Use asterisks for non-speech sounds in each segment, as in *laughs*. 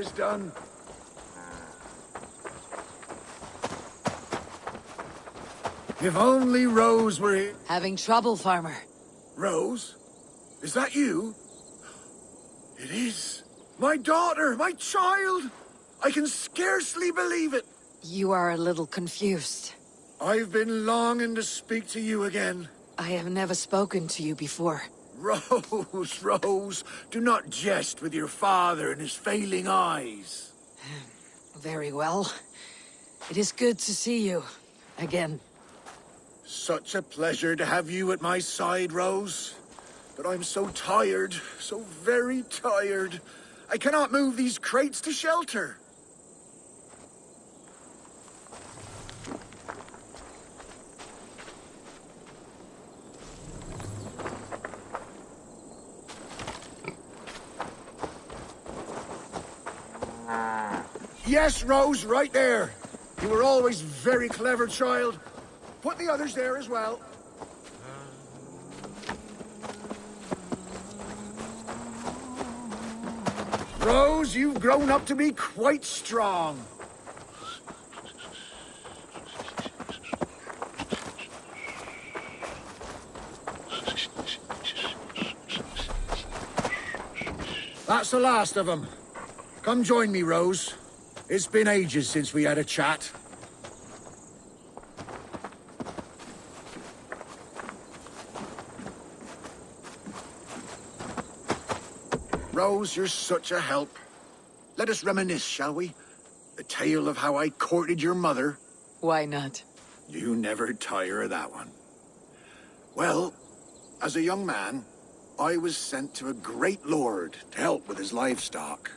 this done. If only Rose were here. Having trouble, farmer. Rose? Is that you? It is. My daughter, my child! I can scarcely believe it. You are a little confused. I've been longing to speak to you again. I have never spoken to you before. Rose, Rose, do not jest with your father and his failing eyes. Very well. It is good to see you. Again. Such a pleasure to have you at my side, Rose. But I'm so tired, so very tired. I cannot move these crates to shelter. Yes, Rose, right there. You were always very clever, child. Put the others there as well. Rose, you've grown up to be quite strong. That's the last of them. Come join me, Rose. It's been ages since we had a chat. Rose, you're such a help. Let us reminisce, shall we? The tale of how I courted your mother. Why not? You never tire of that one. Well, as a young man, I was sent to a great lord to help with his livestock.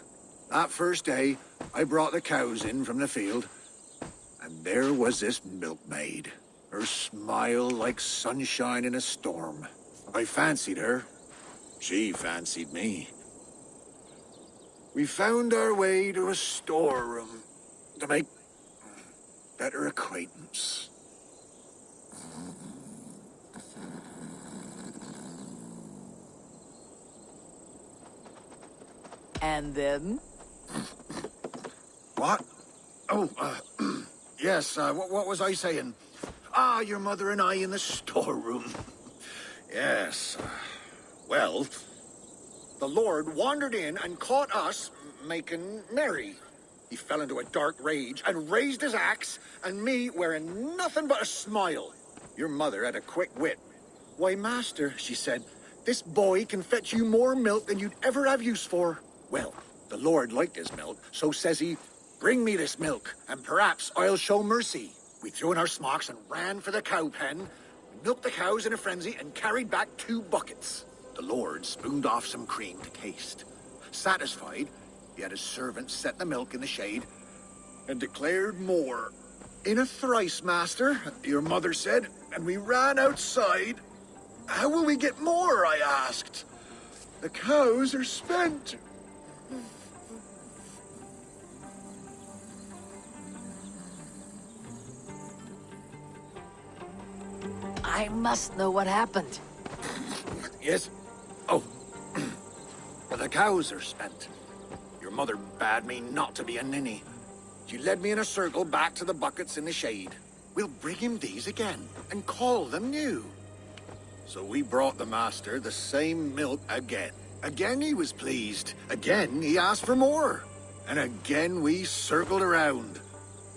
That first day, I brought the cows in from the field, and there was this milkmaid. Her smile like sunshine in a storm. I fancied her. She fancied me. We found our way to a storeroom to make better acquaintance. And then? What? Oh, uh, *clears throat* yes, uh, what, what was I saying? Ah, your mother and I in the *laughs* storeroom. yes. uh, Well, the Lord wandered in and caught us making merry. He fell into a dark rage and raised his axe, and me wearing nothing but a smile. Your mother had a quick wit. Why, master, she said, this boy can fetch you more milk than you'd ever have use for. Well, the Lord liked his milk, so says he, Bring me this milk, and perhaps I'll show mercy. We threw in our smocks and ran for the cow pen. Milked the cows in a frenzy and carried back two buckets. The Lord spooned off some cream to taste. Satisfied, he had his servant set the milk in the shade and declared more. In a thrice, master, your mother said, and we ran outside. How will we get more? I asked. The cows are spent. I must know what happened. Yes? Oh. *clears throat* the cows are spent. Your mother bade me not to be a ninny. She led me in a circle back to the buckets in the shade. We'll bring him these again, and call them new. So we brought the master the same milk again. Again he was pleased. Again he asked for more. And again we circled around.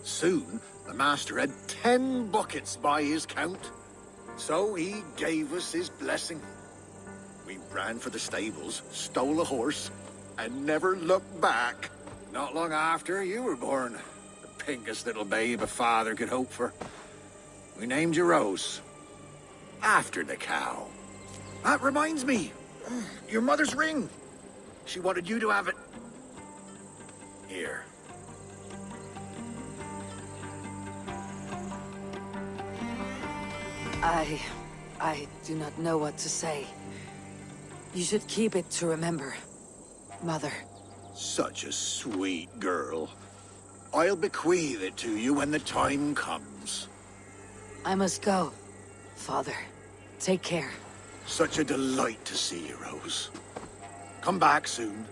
Soon, the master had ten buckets by his count. So he gave us his blessing. We ran for the stables, stole a horse, and never looked back. Not long after you were born, the pinkest little babe a father could hope for. We named you Rose, after the cow. That reminds me, your mother's ring. She wanted you to have it. Here. I... I do not know what to say. You should keep it to remember. Mother. Such a sweet girl. I'll bequeath it to you when the time comes. I must go. Father, take care. Such a delight to see you, Rose. Come back soon.